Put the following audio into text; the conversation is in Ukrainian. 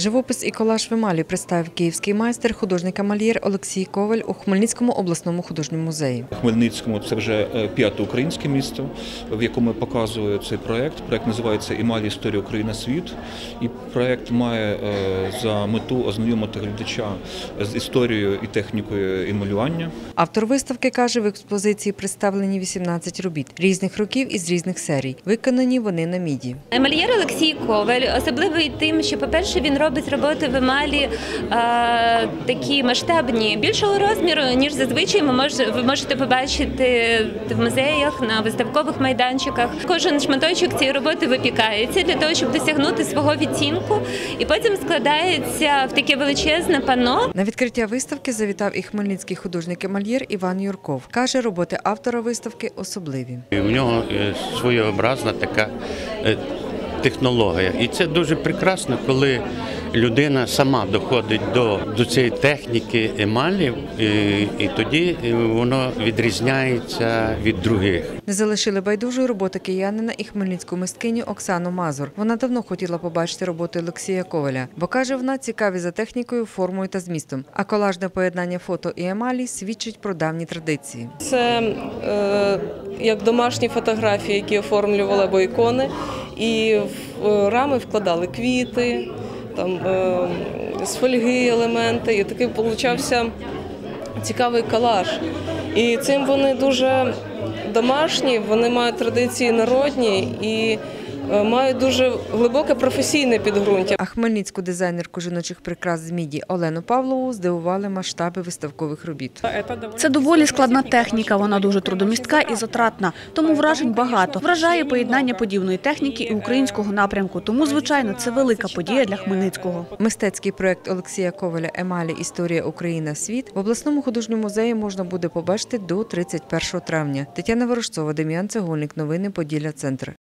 Живопис і колаж в емалі представив київський майстер, художник-амальєр Олексій Коваль у Хмельницькому обласному художньому музеї. Хмельницькому це вже е, п'яте українське місто, в якому показує цей проект. Проект називається Імалі Історія України світ. І проект має е, за мету ознайомити глядача з історією і технікою і малювання. Автор виставки каже, в експозиції представлені 18 робіт різних років із різних серій. Виконані вони на міді. Емальєр Олексій Коваль особливий тим, що, по-перше, він робить роботи в емалі е, такі масштабні, більшого розміру, ніж зазвичай ми мож, ви можете побачити в музеях на виставкових майданчиках. Кожен шматочок цієї роботи випікається для того, щоб досягнути свого відтінку, і потім складається в таке величезне пано. На відкриття виставки завітав і хмельницький художник-емальєр Іван Юрков. Каже, роботи автора виставки особливі. В нього е, своєобразна така технологія. І це дуже прекрасно, коли людина сама доходить до, до цієї техніки емалі, і, і тоді е, воно відрізняється від других. Не залишили байдужої роботи киянина і хмельницьку мисткиню Оксану Мазур. Вона давно хотіла побачити роботи Олексія Коваля, бо каже, вона цікаві за технікою, формою та змістом. А колажне поєднання фото і емалі свідчить про давні традиції. Це е, як домашні фотографії, які оформлювали або ікони, і в е, рами вкладали квіти, там е, з фольги елементи, і такий получався цікавий калаш. І цим вони дуже домашні, вони мають традиції народні і е, мають дуже глибоке професійне підґрунтя. А хмельницьку дизайнерку жіночих прикрас з міді Олену Павлову здивували масштаби виставкових робіт. Це доволі складна техніка, вона дуже трудомістка і затратна, тому вражень багато. Вражає поєднання подібної техніки і українського напрямку. Тому, звичайно, це велика подія для Хмельницького. Мистецький проект Олексія Коваля Емалі Історія Україна Світ в обласному художньому музеї можна буде побачити до 31 травня. Тетяна Ворожцова, Дем'ян Цегольник. Новини Поділля Центр.